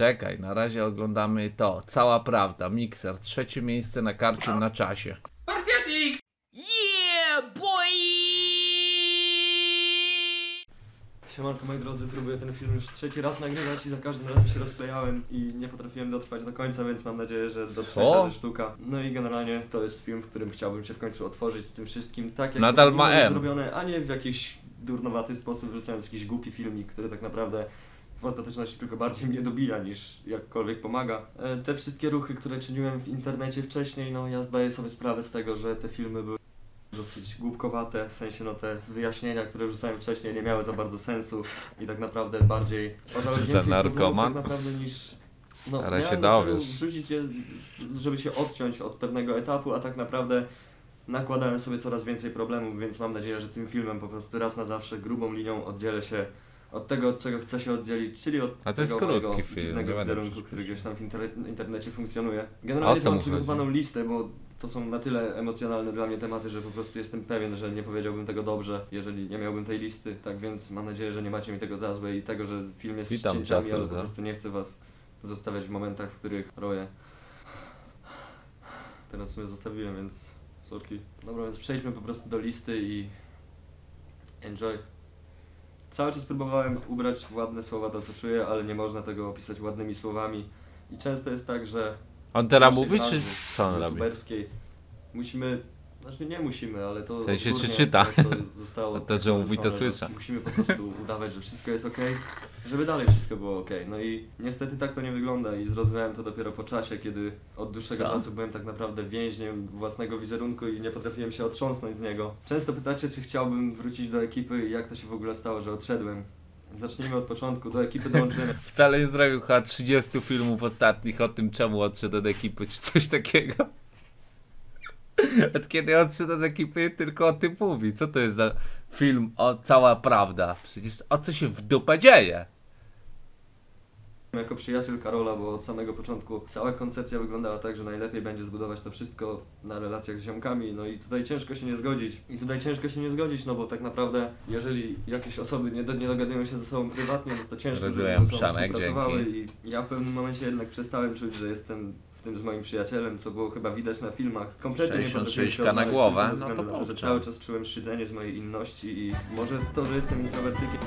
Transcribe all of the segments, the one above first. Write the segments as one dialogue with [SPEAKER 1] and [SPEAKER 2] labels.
[SPEAKER 1] Czekaj, na razie oglądamy to. Cała prawda, mikser, trzecie miejsce na karcie na czasie.
[SPEAKER 2] Yeah, boy!
[SPEAKER 3] Siemanko moi drodzy, próbuję ten film już trzeci raz nagrywać i za każdym razem się rozklejałem i nie potrafiłem dotrwać do końca, więc mam nadzieję, że
[SPEAKER 1] Co?
[SPEAKER 3] razy sztuka. No i generalnie to jest film, w którym chciałbym się w końcu otworzyć z tym wszystkim, tak jak
[SPEAKER 1] Nadal ma M.
[SPEAKER 3] zrobione, a nie w jakiś durnowaty sposób, wrzucając jakiś głupi filmik, który tak naprawdę w ostateczności tylko bardziej mnie dobija niż jakkolwiek pomaga. E, Te wszystkie ruchy, które czyniłem w internecie wcześniej, no ja zdaję sobie sprawę z tego, że te filmy były dosyć głupkowate, w sensie no te wyjaśnienia, które rzucałem wcześniej nie miały za bardzo sensu i tak naprawdę bardziej
[SPEAKER 1] Za
[SPEAKER 3] więcej
[SPEAKER 1] narkoman?
[SPEAKER 3] tak naprawdę niż no,
[SPEAKER 1] Ale się dowiesz.
[SPEAKER 3] wrzucić je, żeby się odciąć od pewnego etapu, a tak naprawdę nakładałem sobie coraz więcej problemów, więc mam nadzieję, że tym filmem po prostu raz na zawsze grubą linią oddzielę się od tego, od czego chcę się oddzielić, czyli od
[SPEAKER 1] A to jest
[SPEAKER 3] tego
[SPEAKER 1] krótki film, nie
[SPEAKER 3] wizerunku, który gdzieś tam w inter- internecie funkcjonuje. Generalnie mam przygotowaną listę, bo to są na tyle emocjonalne dla mnie tematy, że po prostu jestem pewien, że nie powiedziałbym tego dobrze, jeżeli nie miałbym tej listy. Tak więc mam nadzieję, że nie macie mi tego za złe i tego, że film jest
[SPEAKER 1] Witam,
[SPEAKER 3] cięciami, ale po prostu nie chcę was zostawiać w momentach, w których roję. Teraz w sumie zostawiłem, więc sorki. Dobra, więc przejdźmy po prostu do listy i enjoy. Cały czas próbowałem ubrać w ładne słowa to, co czuję, ale nie można tego opisać ładnymi słowami. I często jest tak, że
[SPEAKER 1] On teraz mówi, czy co on robi?
[SPEAKER 3] Musimy, znaczy nie musimy, ale to
[SPEAKER 1] W sensie, czy czyta?
[SPEAKER 3] to zostało
[SPEAKER 1] A to, że mówi, to słyszę.
[SPEAKER 3] Musimy po prostu udawać, że wszystko jest ok, żeby dalej wszystko było ok. No i niestety tak to nie wygląda i zrozumiałem to dopiero po czasie, kiedy od dłuższego
[SPEAKER 1] Co?
[SPEAKER 3] czasu byłem tak naprawdę więźniem własnego wizerunku i nie potrafiłem się otrząsnąć z niego. Często pytacie, czy chciałbym wrócić do ekipy i jak to się w ogóle stało, że odszedłem. Zacznijmy od początku. Do ekipy dołączyłem
[SPEAKER 1] Wcale nie zrobił chyba 30 filmów ostatnich o tym, czemu odszedł od ekipy, czy coś takiego. Od kiedy odszedł od ekipy, tylko o tym mówi. Co to jest za film o cała prawda? Przecież o co się w dupę dzieje?
[SPEAKER 3] jako przyjaciel Karola, bo od samego początku cała koncepcja wyglądała tak, że najlepiej będzie zbudować to wszystko na relacjach z ziomkami, no i tutaj ciężko się nie zgodzić. I tutaj ciężko się nie zgodzić, no bo tak naprawdę jeżeli jakieś osoby nie, do, nie dogadują się ze sobą prywatnie, no to ciężko,
[SPEAKER 1] Rozumiem,
[SPEAKER 3] żeby ze sobą
[SPEAKER 1] Przemek,
[SPEAKER 3] współpracowały i ja w pewnym momencie jednak przestałem czuć, że jestem w tym z moim przyjacielem, co było chyba widać na filmach. Kompletnie nie potrafiłem
[SPEAKER 1] 66
[SPEAKER 3] się
[SPEAKER 1] na głowę, no to
[SPEAKER 3] to, że cały czas czułem szydzenie z mojej inności i może to, że jestem introwertykiem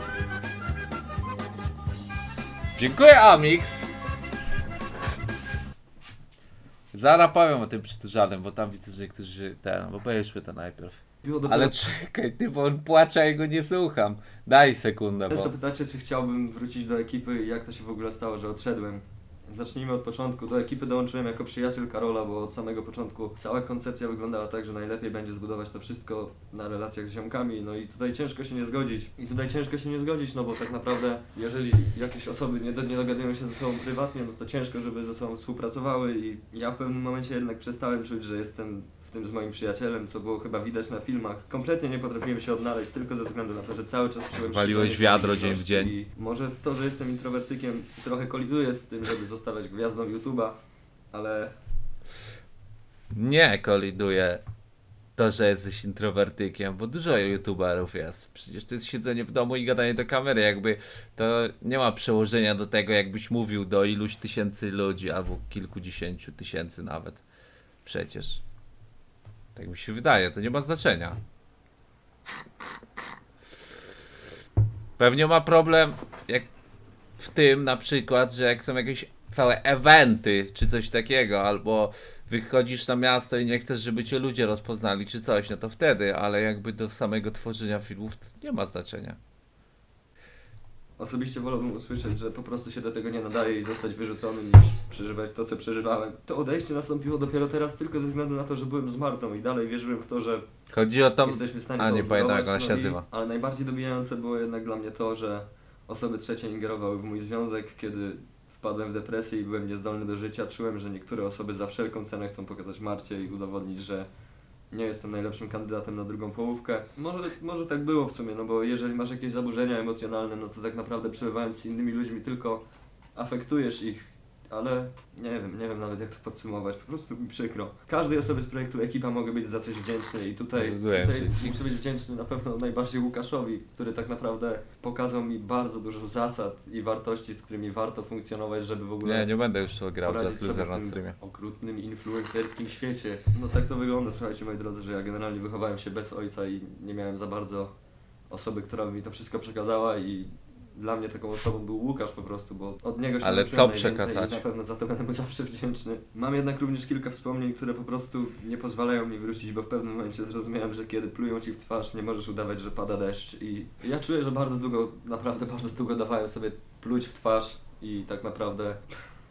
[SPEAKER 1] Dziękuję, Amix! Zaraz powiem o tym przytulzanym, bo tam widzę, że niektórzy ten, bo pojedźmy to najpierw. Ale czekaj, ty, bo on płacze, a ja go nie słucham. Daj sekundę,
[SPEAKER 3] Często
[SPEAKER 1] bo...
[SPEAKER 3] pytacie, czy chciałbym wrócić do ekipy i jak to się w ogóle stało, że odszedłem. Zacznijmy od początku. Do ekipy dołączyłem jako przyjaciel Karola, bo od samego początku cała koncepcja wyglądała tak, że najlepiej będzie zbudować to wszystko na relacjach z ziomkami. No i tutaj ciężko się nie zgodzić. I tutaj ciężko się nie zgodzić, no bo tak naprawdę jeżeli jakieś osoby nie, nie dogadują się ze sobą prywatnie, no to ciężko, żeby ze sobą współpracowały i ja w pewnym momencie jednak przestałem czuć, że jestem tym z moim przyjacielem, co było chyba widać na filmach. Kompletnie nie potrafiłem się odnaleźć tylko ze względu na to, że cały czas czułem
[SPEAKER 1] Waliłeś wiadro dzień w dzień.
[SPEAKER 3] I może to, że jestem introwertykiem trochę koliduje z tym, żeby zostawać gwiazdą YouTube'a, ale
[SPEAKER 1] Nie koliduje to, że jesteś introwertykiem, bo dużo youtuberów jest. Przecież to jest siedzenie w domu i gadanie do kamery, jakby to nie ma przełożenia do tego, jakbyś mówił do iluś tysięcy ludzi, albo kilkudziesięciu tysięcy nawet. Przecież. Tak mi się wydaje, to nie ma znaczenia. Pewnie ma problem jak w tym na przykład, że jak są jakieś całe eventy czy coś takiego, albo wychodzisz na miasto i nie chcesz, żeby cię ludzie rozpoznali czy coś, no to wtedy, ale jakby do samego tworzenia filmów nie ma znaczenia.
[SPEAKER 3] Osobiście wolałbym usłyszeć, że po prostu się do tego nie nadaje i zostać wyrzucony niż przeżywać to, co przeżywałem. To odejście nastąpiło dopiero teraz tylko ze względu na to, że byłem z Martą i dalej wierzyłem w to, że
[SPEAKER 1] Chodzi o to,
[SPEAKER 3] jesteśmy w stanie
[SPEAKER 1] a nie pamiętam jak ona się
[SPEAKER 3] no
[SPEAKER 1] nazywa.
[SPEAKER 3] Ale najbardziej dobijające było jednak dla mnie to, że osoby trzecie ingerowały w mój związek, kiedy wpadłem w depresję i byłem niezdolny do życia. Czułem, że niektóre osoby za wszelką cenę chcą pokazać Marcie i udowodnić, że nie jestem najlepszym kandydatem na drugą połówkę. Może, może tak było w sumie, no bo jeżeli masz jakieś zaburzenia emocjonalne, no to tak naprawdę przebywając z innymi ludźmi tylko afektujesz ich ale nie wiem, nie wiem nawet jak to podsumować, po prostu mi przykro. Każdej osobie z projektu Ekipa mogę być za coś wdzięczny i tutaj,
[SPEAKER 1] Rozumiem
[SPEAKER 3] tutaj
[SPEAKER 1] cię.
[SPEAKER 3] muszę być wdzięczny na pewno najbardziej Łukaszowi, który tak naprawdę pokazał mi bardzo dużo zasad i wartości, z którymi warto funkcjonować, żeby w ogóle
[SPEAKER 1] Nie, nie będę już grał Just Loser na streamie.
[SPEAKER 3] okrutnym, influencerskim świecie. No tak to wygląda, słuchajcie moi drodzy, że ja generalnie wychowałem się bez ojca i nie miałem za bardzo osoby, która by mi to wszystko przekazała i dla mnie taką osobą był Łukasz po prostu, bo od niego się
[SPEAKER 1] Ale co przekazać?
[SPEAKER 3] I na pewno za to będę mu zawsze wdzięczny. Mam jednak również kilka wspomnień, które po prostu nie pozwalają mi wrócić, bo w pewnym momencie zrozumiałem, że kiedy plują ci w twarz, nie możesz udawać, że pada deszcz i ja czuję, że bardzo długo, naprawdę bardzo długo dawałem sobie pluć w twarz i tak naprawdę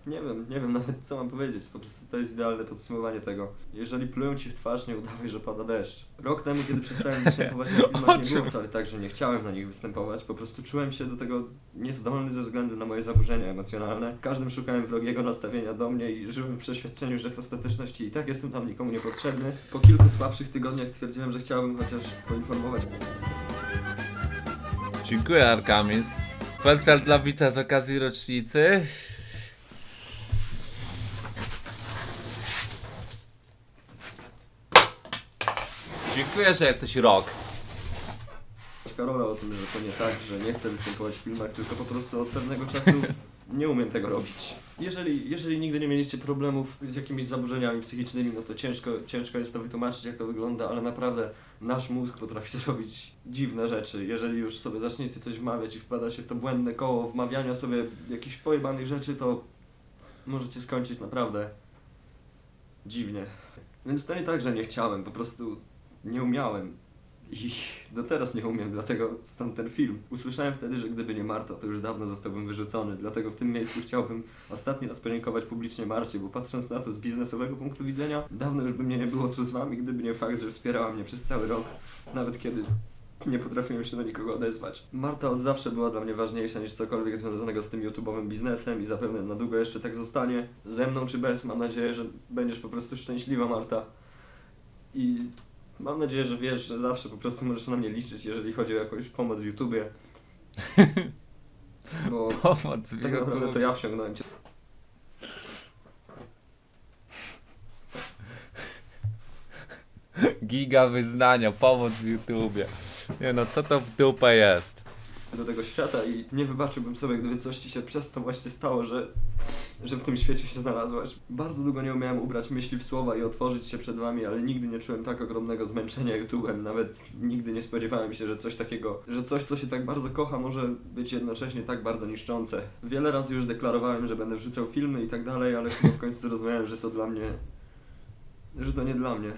[SPEAKER 3] nie wiem, nie wiem nawet co mam powiedzieć, po prostu to jest idealne podsumowanie tego. Jeżeli plują ci w twarz, nie udawaj, że pada deszcz. Rok temu, kiedy przestałem występować na filmach, nie było wcale tak, że nie chciałem na nich występować, po prostu czułem się do tego niezdolny ze względu na moje zaburzenia emocjonalne. Każdym szukałem wrogiego nastawienia do mnie i żyłem w przeświadczeniu, że w ostateczności i tak jestem tam nikomu niepotrzebny. Po kilku słabszych tygodniach stwierdziłem, że chciałbym chociaż poinformować
[SPEAKER 1] Dziękuję Arkamis. Pelcer dla widza z okazji rocznicy. Dziękuję, że jesteś rok.
[SPEAKER 3] Karola o tym, że to nie tak, że nie chcę występować w filmach, tylko po prostu od pewnego czasu nie umiem tego robić. Jeżeli, jeżeli nigdy nie mieliście problemów z jakimiś zaburzeniami psychicznymi, no to ciężko, ciężko jest to wytłumaczyć, jak to wygląda, ale naprawdę nasz mózg potrafi robić dziwne rzeczy. Jeżeli już sobie zaczniecie coś wmawiać i wpada się w to błędne koło wmawiania sobie jakichś pojebanych rzeczy, to możecie skończyć naprawdę dziwnie. Więc to nie tak, że nie chciałem, po prostu nie umiałem. I do teraz nie umiem, dlatego stąd ten film. Usłyszałem wtedy, że gdyby nie Marta, to już dawno zostałbym wyrzucony. Dlatego w tym miejscu chciałbym ostatni raz podziękować publicznie Marcie, bo patrząc na to z biznesowego punktu widzenia, dawno już by mnie nie było tu z wami, gdyby nie fakt, że wspierała mnie przez cały rok, nawet kiedy nie potrafiłem się do nikogo odezwać. Marta od zawsze była dla mnie ważniejsza niż cokolwiek związanego z tym YouTube'owym biznesem i zapewne na długo jeszcze tak zostanie. Ze mną czy bez, mam nadzieję, że będziesz po prostu szczęśliwa, Marta. I mam nadzieję, że wiesz, że zawsze po prostu możesz na mnie liczyć, jeżeli chodzi o jakąś pomoc w YouTubie. Bo
[SPEAKER 1] Pomoc w
[SPEAKER 3] tak naprawdę to ja wciągnąłem cię.
[SPEAKER 1] Giga wyznania, pomoc w YouTubie. Nie no, co to w dupę jest?
[SPEAKER 3] Do tego świata i nie wybaczyłbym sobie, gdyby coś ci się przez to właśnie stało, że, że w tym świecie się znalazłaś. Bardzo długo nie umiałem ubrać myśli w słowa i otworzyć się przed wami, ale nigdy nie czułem tak ogromnego zmęczenia YouTube'em. Nawet nigdy nie spodziewałem się, że coś takiego, że coś, co się tak bardzo kocha, może być jednocześnie tak bardzo niszczące. Wiele razy już deklarowałem, że będę wrzucał filmy i tak dalej, ale chyba w końcu zrozumiałem, że to dla mnie, że to nie dla mnie.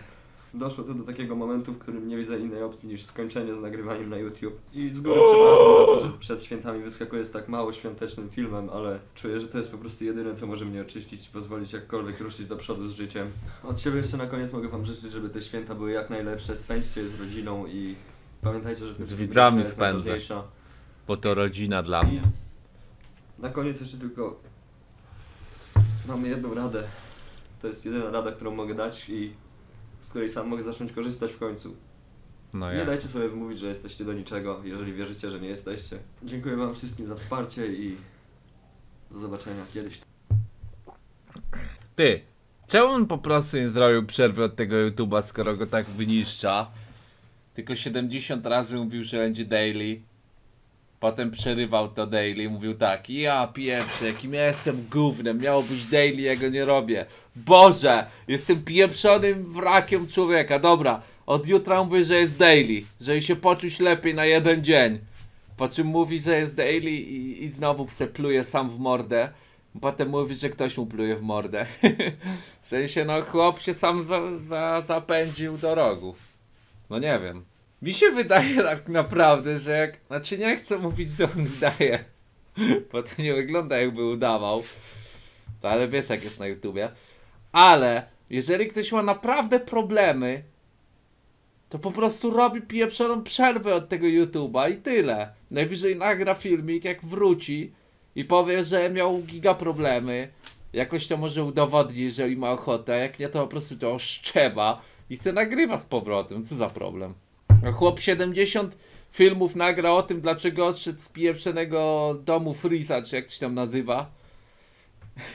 [SPEAKER 3] Doszło to do takiego momentu, w którym nie widzę innej opcji niż skończenie z nagrywaniem na YouTube. I z góry przepraszam za to, że przed świętami wyskakuję z tak mało świątecznym filmem, ale czuję, że to jest po prostu jedyne, co może mnie oczyścić i pozwolić jakkolwiek ruszyć do przodu z życiem. Od siebie jeszcze na koniec mogę Wam życzyć, żeby te święta były jak najlepsze. Spędźcie je z rodziną i pamiętajcie, że
[SPEAKER 1] Z widzami spędzę. Bo to rodzina dla mnie.
[SPEAKER 3] Na koniec jeszcze tylko mamy jedną radę. To jest jedyna rada, którą mogę dać i której sam mogę zacząć korzystać w końcu.
[SPEAKER 1] No
[SPEAKER 3] Nie
[SPEAKER 1] ja.
[SPEAKER 3] dajcie sobie wymówić, że jesteście do niczego, jeżeli wierzycie, że nie jesteście. Dziękuję Wam wszystkim za wsparcie i do zobaczenia kiedyś.
[SPEAKER 1] Ty, czemu on po prostu nie zrobił przerwy od tego YouTube'a, skoro go tak wyniszcza? Tylko 70 razy mówił, że będzie daily. Potem przerywał to daily, mówił tak, ja pieprzę, jakim ja jestem gównem, miało być daily, ja go nie robię. Boże, jestem pieprzonym wrakiem człowieka, dobra, od jutra mówię, że jest daily, żeby się poczuć lepiej na jeden dzień. Po czym mówi, że jest daily i, i znowu se pluje sam w mordę. Potem mówi, że ktoś mu pluje w mordę. w sensie, no chłop się sam za, za, zapędził do rogu. No nie wiem. Mi się wydaje tak naprawdę, że jak... Znaczy nie chcę mówić, że on udaje. Bo to nie wygląda jakby udawał. Ale wiesz jak jest na YouTubie. Ale jeżeli ktoś ma naprawdę problemy, to po prostu robi pieprzoną przerwę od tego YouTube'a i tyle. Najwyżej nagra filmik, jak wróci i powie, że miał giga problemy. Jakoś to może udowodni, jeżeli ma ochotę. Jak nie, to po prostu to szczewa i chce nagrywa z powrotem. Co za problem? Chłop 70 filmów nagra o tym, dlaczego odszedł z pieprzonego domu Freeza, czy jak to się tam nazywa.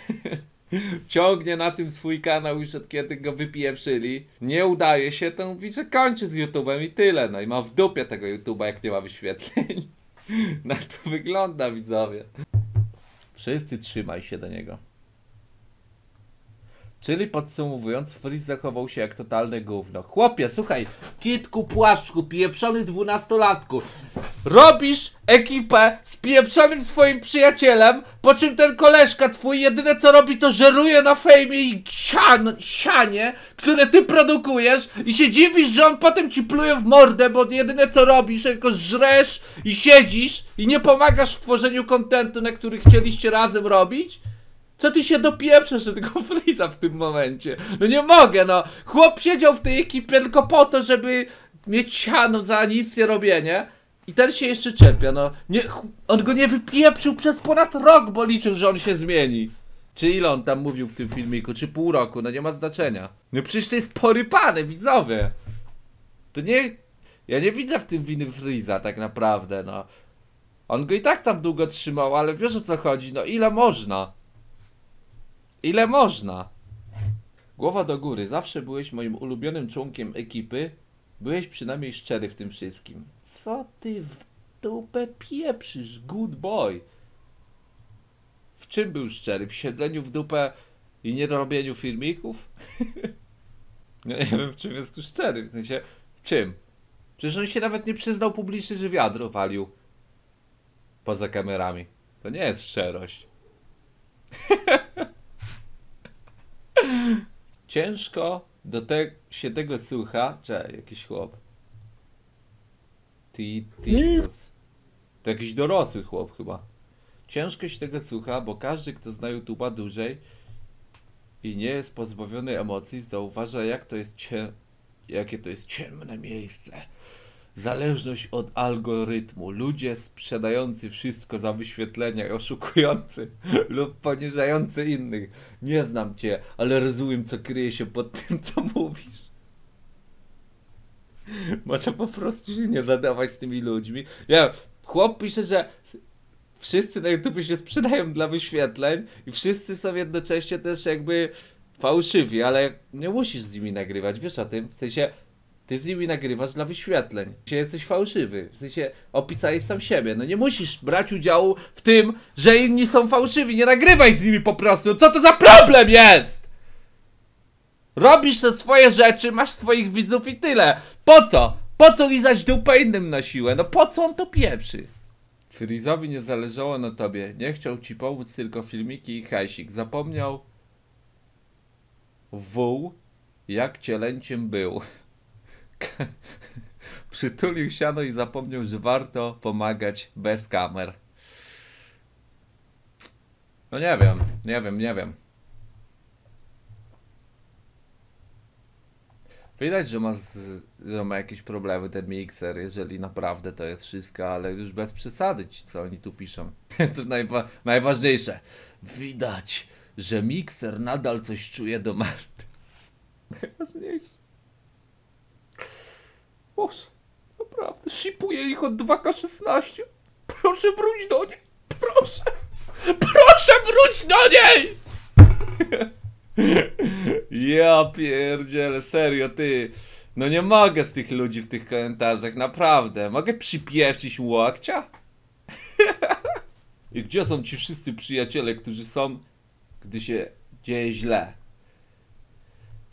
[SPEAKER 1] ciągnie na tym swój kanał już od kiedy go wypieprzyli. Nie udaje się, to mówi, że kończy z YouTube'em i tyle. No i ma w dupie tego YouTube'a, jak nie ma wyświetleń. Na to wygląda, widzowie. Wszyscy trzymaj się do niego. Czyli podsumowując, Freeze zachował się jak totalne gówno. Chłopie, słuchaj, kitku płaszczku, pieprzony dwunastolatku. Robisz ekipę z pieprzonym swoim przyjacielem, po czym ten koleżka twój jedyne co robi to żeruje na fejmie i sian, sianie, które ty produkujesz i się dziwisz, że on potem ci pluje w mordę, bo jedyne co robisz, tylko żresz i siedzisz i nie pomagasz w tworzeniu kontentu, na który chcieliście razem robić? Co ty się dopieprzasz do tego Freeza w tym momencie? No nie mogę, no. Chłop siedział w tej ekipie tylko po to, żeby mieć siano za nic nie robienie. I ten się jeszcze czepia, no. Nie, on go nie wypieprzył przez ponad rok, bo liczył, że on się zmieni. Czy ile on tam mówił w tym filmiku, czy pół roku, no nie ma znaczenia. No przecież to jest porypane, widzowie. To nie... Ja nie widzę w tym winy Freeza tak naprawdę, no. On go i tak tam długo trzymał, ale wiesz o co chodzi, no ile można? Ile można? Głowa do góry, zawsze byłeś moim ulubionym członkiem ekipy. Byłeś przynajmniej szczery w tym wszystkim. Co ty w dupę pieprzysz, good boy? W czym był szczery? W siedzeniu w dupę i nie robieniu filmików? no nie wiem, w czym jest tu szczery, w sensie, w czym? Przecież on się nawet nie przyznał publicznie, że wiadro walił poza kamerami. To nie jest szczerość. Ciężko do te, się tego słucha. Czekaj, jakiś chłop. Ti- Titus. To jakiś dorosły chłop chyba. Ciężko się tego słucha, bo każdy, kto zna YouTube'a dłużej i nie jest pozbawiony emocji, zauważa, jak to jest cie... jakie to jest ciemne miejsce. Zależność od algorytmu. Ludzie sprzedający wszystko za wyświetlenia, oszukujący lub poniżający innych. Nie znam cię, ale rozumiem, co kryje się pod tym, co mówisz. Może po prostu się nie zadawać z tymi ludźmi. Ja, chłop pisze, że wszyscy na YouTube się sprzedają dla wyświetleń i wszyscy są jednocześnie też jakby fałszywi, ale nie musisz z nimi nagrywać, wiesz o tym? W sensie, ty z nimi nagrywasz dla wyświetleń. Ty jesteś fałszywy. W sensie, opisałeś sam siebie. No nie musisz brać udziału w tym, że inni są fałszywi. Nie nagrywaj z nimi po prostu. Co to za problem jest? Robisz te swoje rzeczy, masz swoich widzów i tyle. Po co? Po co lizać dupę innym na siłę? No po co on to pieprzy? Frizowi nie zależało na tobie. Nie chciał ci pomóc, tylko filmiki i hajsik. Zapomniał wół, jak cielęciem był. Przytulił siano i zapomniał, że warto pomagać bez kamer. No nie wiem, nie wiem, nie wiem. Widać, że ma, z, że ma jakieś problemy ten mikser, jeżeli naprawdę to jest wszystko, ale już bez przesady co oni tu piszą. to najwa najważniejsze. Widać, że mikser nadal coś czuje do Marty. Najważniejsze. Boże, naprawdę, shipuję ich od 2K16. Proszę wróć do niej. Proszę. Proszę wróć do niej! Ja pierdzielę, serio, ty. No nie mogę z tych ludzi w tych komentarzach, naprawdę. Mogę przypieścić łokcia? I gdzie są ci wszyscy przyjaciele, którzy są, gdy się dzieje źle?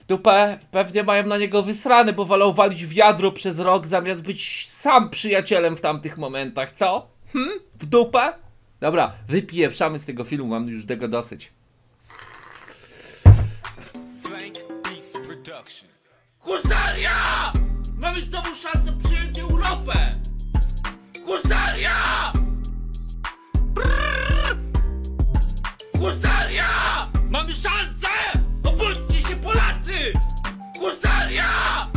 [SPEAKER 1] dupę pewnie mają na niego wysrany, bo wolał walić wiadro przez rok zamiast być sam przyjacielem w tamtych momentach, co? Hm? W dupę? Dobra, wypijeprzamy z tego filmu, mam już tego dosyć. Husaria! Mamy znowu szansę przyjąć Europę! Husaria! Brrr! Husaria! Mamy szansę! Yeah!